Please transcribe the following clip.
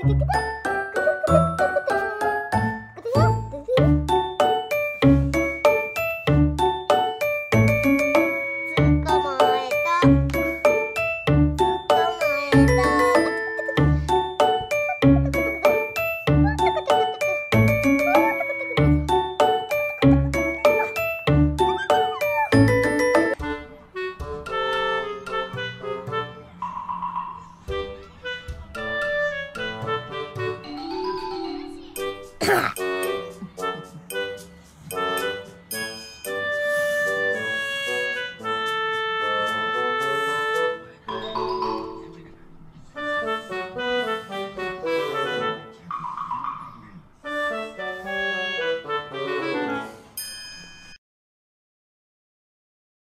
テテテテ Ha!